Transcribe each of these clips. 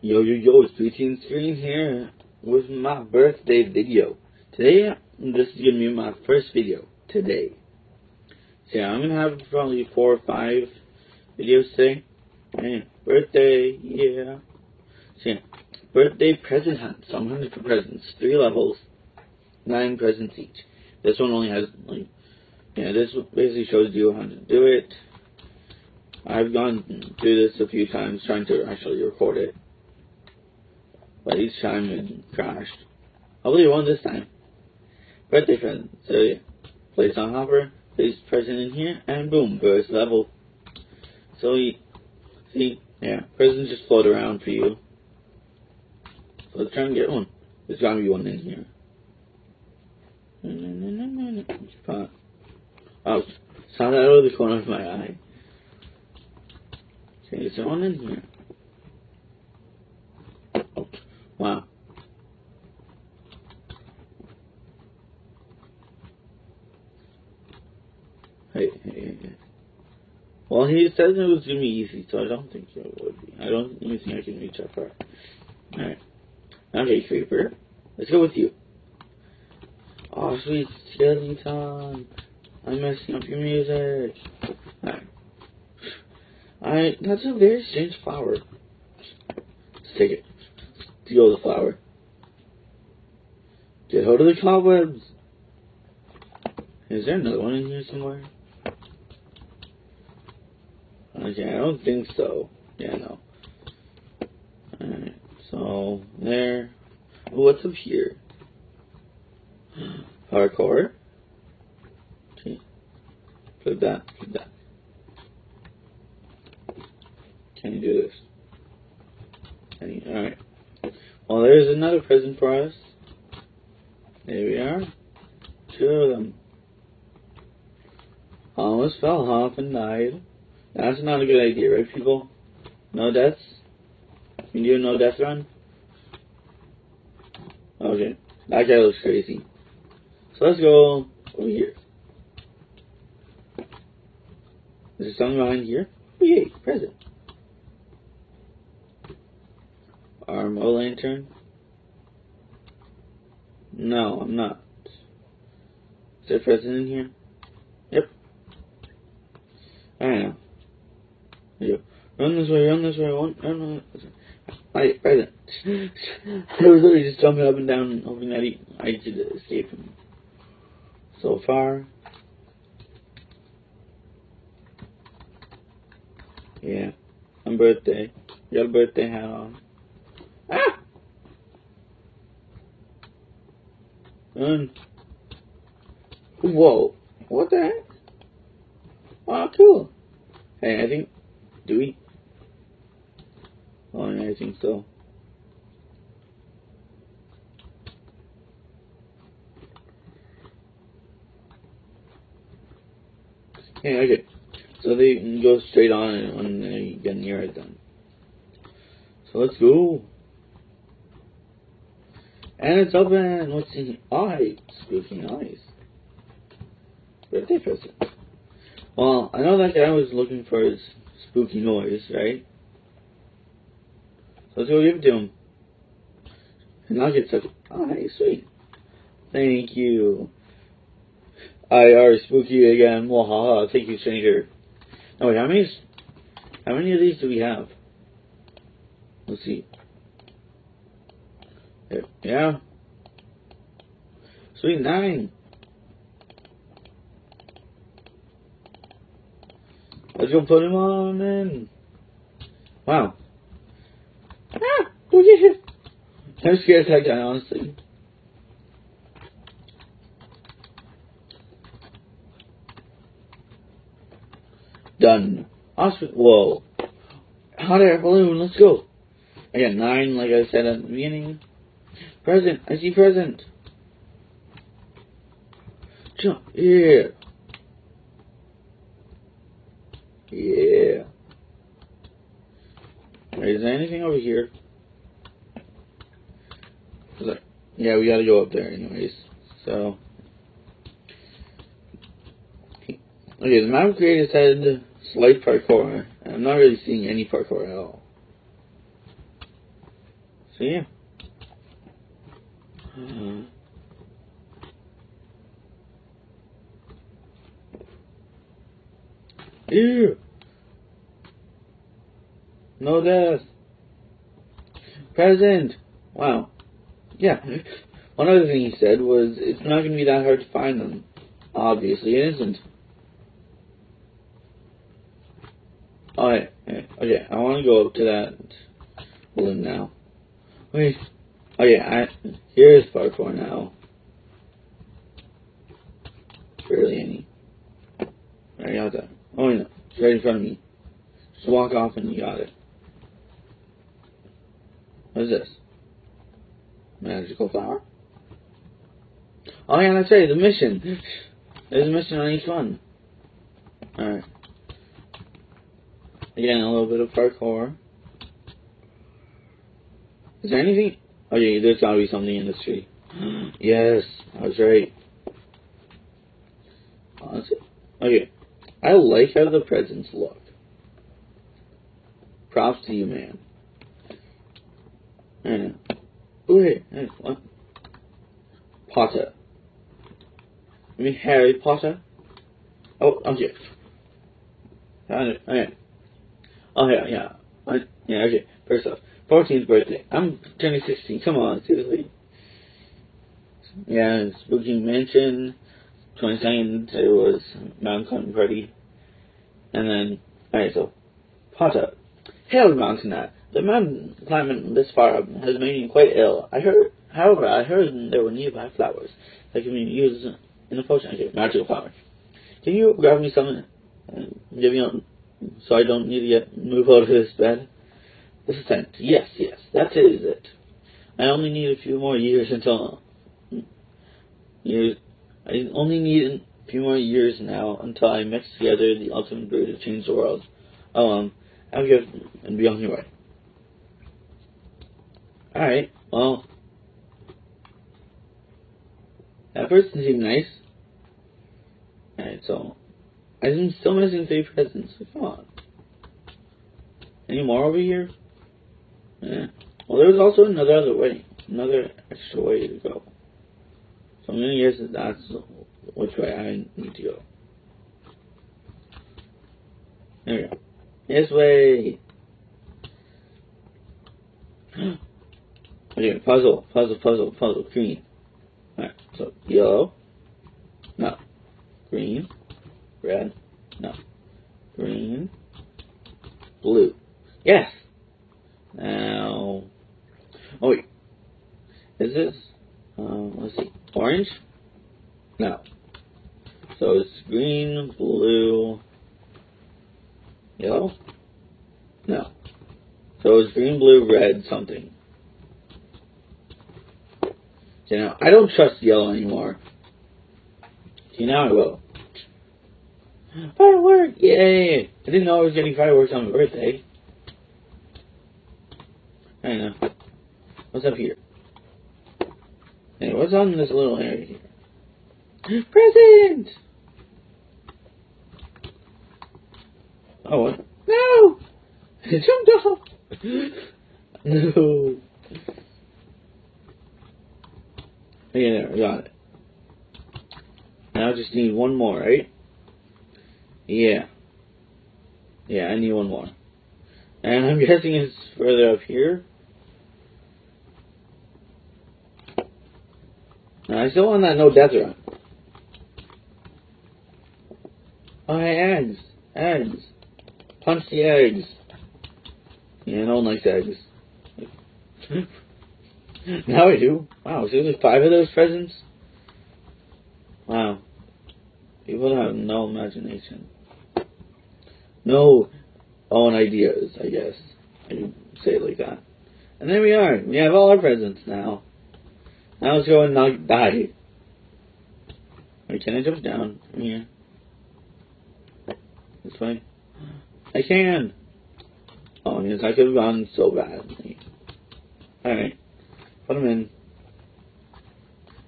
Yo, yo, yo, it's Tweeting Screen here with my birthday video. Today, this is going to be my first video today. So yeah, I'm going to have probably four or five videos today. And birthday, yeah. So yeah, birthday present hunt. So I'm hunting for presents. Three levels, nine presents each. This one only has, like, yeah, this basically shows you how to do it. I've gone through this a few times trying to actually record it. But each time it crashed. Hopefully it won't this time. Birthday present. So yeah. Place on hopper, place present in here, and boom, first level. So you see, yeah, presents just float around for you. So let's try and get one. There's gotta be one in here. Oh, saw that out of the corner of my eye. Okay, is there one in here? Wow. Hey, hey, hey. Well, he says it was gonna be easy, so I don't think it would be. I don't even think I can reach that far. Alright. Okay, Creeper. Let's go with you. Oh, sweet skeleton. Time. I'm messing up your music. Alright. Alright, that's a very strange flower. Let's take it steal the flower. Get hold of the cobwebs. Is there another one in here somewhere? Okay, I don't think so. Yeah, no. Alright, so there. What's up here? Parkour. Okay. Flip that, flip that. Can you do this? Alright. Well, there's another present for us. There we are. Two of them. Almost fell off and died. That's not a good idea, right, people? No deaths? Can you do no death run? Okay. That guy looks crazy. So let's go over here. Is there something behind here? Oh, yay, present. Armo lantern? No, I'm not. Is there present in here? Yep. I don't know. Yep. Run this way, run this way, run, run this way. I, present. I was literally just jumping up and down, hoping that he, I could escape him. So far. Yeah. On birthday. You got a birthday hat on. Ah! And whoa, what the heck? Oh, cool. Hey, I think. Do we? Oh, yeah, I think so. Yeah, okay. So they go straight on when they get near it then. So let's go. And it's open. What's in the eyes? Spooky eyes. Birthday present. Well, I know that guy was looking for his spooky noise, right? So let's go give it to him. And I'll get such. Oh, hey, sweet. Thank you. I are spooky again. Wahaha. Thank you, stranger. No, wait, how many? How many of these do we have? Let's see. Yeah. Sweet nine. Let's go put him on in. Wow. Ah! Look at him. I'm scared of that guy, honestly. Done. Awesome. Whoa. Hot air balloon, let's go. I got nine, like I said at the beginning. Present. I see present. Jump. Yeah. Yeah. Is there anything over here? Yeah, we gotta go up there anyways. So. Okay, the map creator said slight parkour. I'm not really seeing any parkour at all. So yeah. Uh, ew. No death. Present. Wow. Yeah. One other thing he said was it's not going to be that hard to find them. Obviously, it isn't. Alright, okay, I want to go up to that balloon now. Wait, okay, I, here's parkour now. Barely any. I got that. Oh, no, it's right in front of me. Just walk off and you got it. What is this? Magical flower? Oh yeah, that's right, the mission. There's a mission on each one. Alright. Again, a little bit of parkour. Is there anything? Oh, okay, there's gotta be something in this tree. yes, I was right. Oh, Honestly. Okay. I like how the presents look. Props to you, man. Know. Ooh, hey, hey, what? Potter. I mean Harry Potter? Oh, okay. It. Okay. Oh yeah, yeah. I, yeah, okay. First off, 14th birthday. I'm turning 16. Come on, seriously. Yeah, Spooky Mansion. 22nd, it was Mountain Party. And then, alright, so, Potter. Hail Mountain Nut. The mountain climbing this far up has made me quite ill. I heard, however, I heard there were nearby flowers that can be used in a potion. Okay, magical flower. Can you grab me some and give me so I don't need to get move out of this bed. This is. Yes, yes, that is it. I only need a few more years until mm, years. I only need a few more years now until I mix together the ultimate brew to change the world. Oh, um, I'll give and be on your way. Alright, well, that person seemed nice. Alright, so I'm still missing three presents. Come on. Any more over here? Yeah. Well, there's also another other way, another extra way to go. Gonna that's which way I need to go. There we go. This way. okay, puzzle, puzzle, puzzle, puzzle, green. Alright, so yellow. No. Green. Red. No. Green. Blue. Yes. Now. Oh wait. Is this? Um, let's see. Orange? No. So it's green, blue, yellow? No. So it's green, blue, red, something. You know, I don't trust yellow anymore. See, now I will. Firework! Yay! I didn't know I was getting fireworks on my birthday. I know. What's up here? Hey, what's on this little area here? Present! Oh, what? No! It jumped off! no. Okay, there, got it. Now I just need one more, right? Yeah. Yeah, I need one more. And I'm guessing it's further up here. Now, I still want that no run. Oh, hey, eggs. Eggs. Punch the eggs. Yeah, no one likes eggs. now I do. Wow, so there's five of those presents? Wow. People have no imagination no own ideas, I guess. I can say it like that. And there we are. We have all our presents now. Now let's go and not die. Wait, can I jump down from here? This way? I can! Oh, yes, I could gone so badly. Alright. Put them in.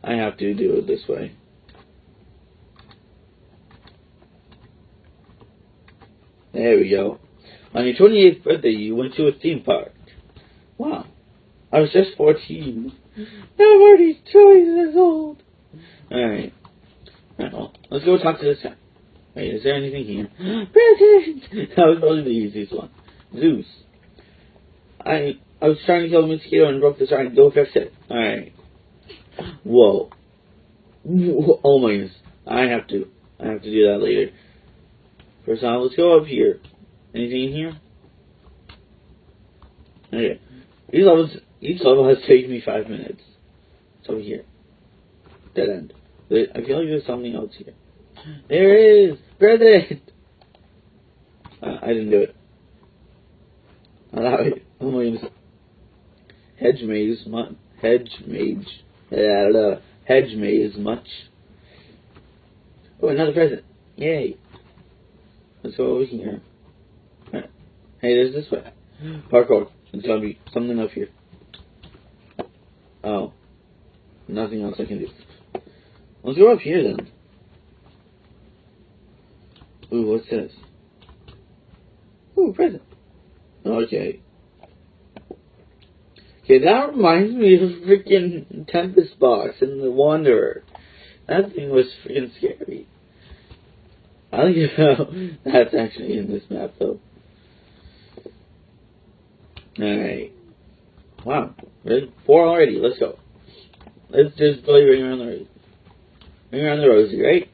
I have to do it this way. There we go. On your 28th birthday, you went to a theme park. Wow. I I was just 14. Now I'm already 20 years old. Alright. Well, let's go talk to this guy. Wait, is there anything here? President! That was probably the easiest one. Zeus. I I was trying to kill a mosquito and broke the sign. Go fix it. Alright. Whoa. Whoa. Oh my goodness. I have to. I have to do that later. First off, let's go up here. Anything in here? Okay. Each level, each level has taken me five minutes. It's over here. Dead end. I feel like there's something else here. There is! President! Uh, I didn't do it. Allow it. Oh my goodness. Hedge maze, mu- hedge mage. Uh, hedge maze much. Oh, another present. Yay. Let's go over here. Hey, there's this way. Parkour. There's gotta be something up here. Oh. Nothing else I can do. Let's go up here then. Ooh, what's this? Ooh, present. Okay. Okay, that reminds me of freaking Tempest Box and the Wanderer. That thing was freaking scary. I don't even know that's actually in this map though. Alright. Wow. There's four already. Let's go. Let's just play Ring Around the Rosie. Ring Around the Rosie, right?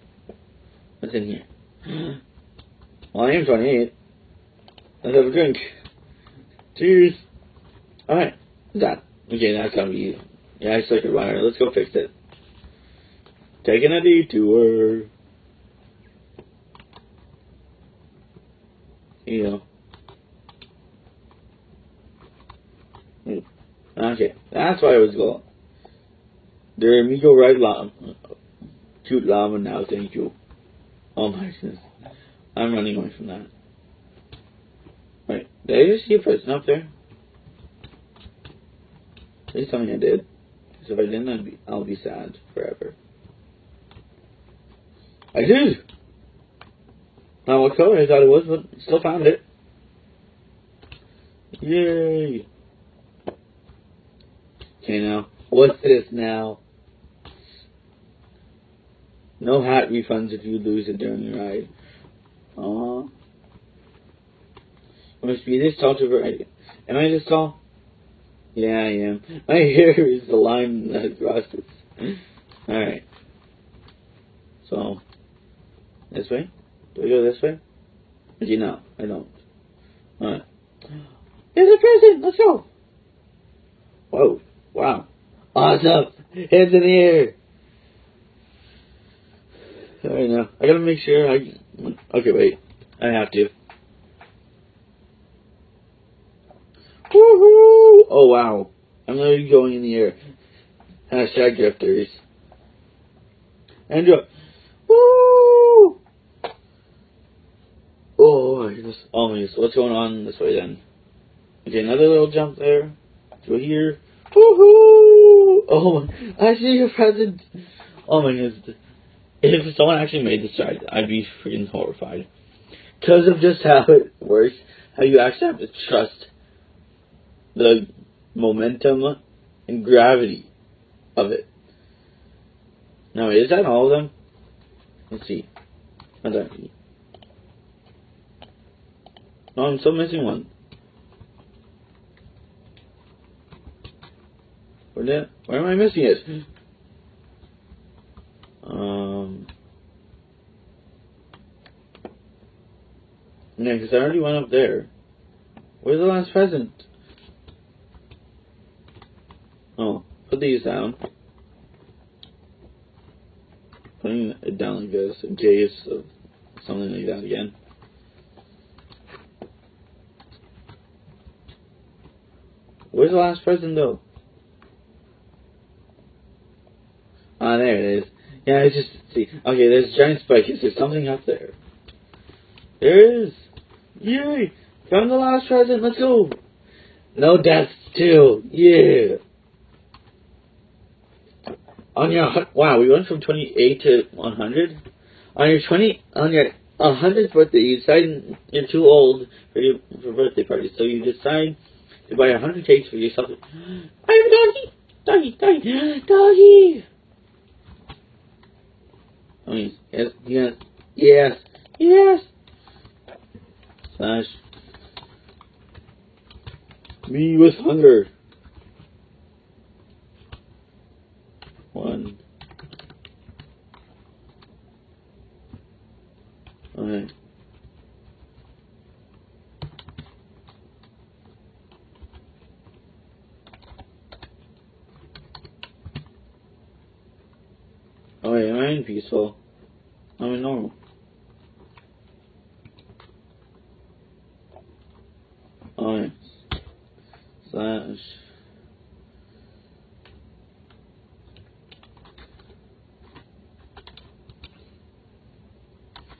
What's in here? Well, I am 28. Let's have a drink. Cheers. Alright. That. Okay, that's gonna be. Yeah, I suck at wire. Let's go fix it. Taking a detour. You. Okay, that's why I was going. There, me go right lava. Shoot lava now, thank you. Oh my goodness. I'm running away from that. Wait, did I just see a person up there? Please tell me I did. Because if I didn't, I'd be, I'll be sad forever. I did! Not what color I thought it was, but still found it. Yay! Okay, now, what's this now? No hat refunds if you lose it during your ride. Aww. Must be this tall to ride. Am I this tall? Yeah, I am. My hair is the line that crosses. Alright. So, this way? Do I go this way? Actually, no, I don't. Alright. There's a person! Let's go! Whoa. Wow. Awesome! Hands in the air! Alright now. I gotta make sure I... Okay, wait. I have to. Woohoo! Oh wow. I'm literally going in the air. Hashtag drifters. And uh, woo! Oh my goodness. Oh my goodness. What's going on this way then? Okay, another little jump there. Go here. Woohoo! Oh my, I see your present. Oh my goodness. If someone actually made this ride, I'd be freaking horrified. Because of just how it works, how you actually have to trust the momentum and gravity of it. Now, is that all of them? Let's see. What's that? No, oh, I'm still missing one. Where did? Where am I missing it? Um. Yeah, because I already went up there. Where's the last present? Oh, put these down. Putting it down like this in case of something like that again. Where's the last present though? Ah, there it is. Yeah, I just see. Okay, there's a giant spike. Is there something up there? There is. Yay! Found the last present. Let's go. No deaths too. Yeah. On your wow, we went from 28 to 100. On your 20 on your 100th birthday, you decide you're too old for your for birthday party, so you decide to buy a hundred cakes for yourself. I have a doggy! Doggy, doggy, doggy! I mean, yes, yes, yes, yes! Slash. Me with hunger. One. Alright. Oh wait, peaceful? I'm normal. Alright.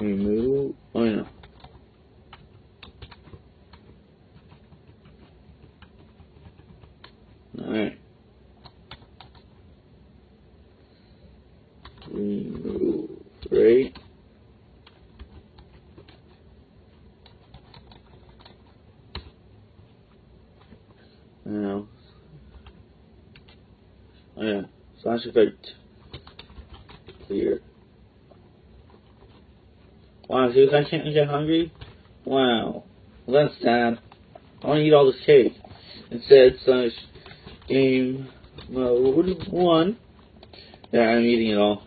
Remove. Oh yeah. Alright. remove, right? Now, oh yeah, slash effect, clear. Wow, so I can't get hungry? Wow, well, that's sad. I want to eat all this cake. Instead, slash game mode 1. Yeah, I'm eating it all.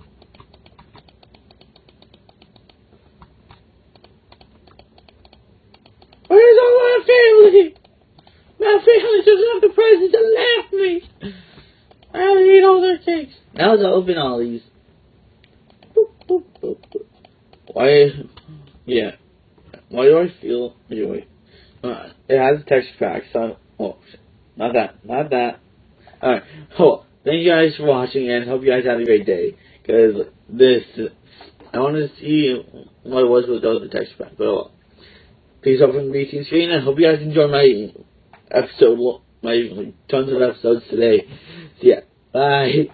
Where's all my family? My family doesn't have the presents and left me. I have cakes. Now to open all these. Boop, boop, boop, boop. Why? Yeah. Why do I feel? Anyway, uh, it has a texture pack, so oh, not that, not that. All right. Well, thank you guys for watching, and hope you guys had a great day. Cause this, I want to see what it was without the text pack, but. Well, out from the BT screen. and hope you guys enjoy my episode, my tons of episodes today. So yeah, bye.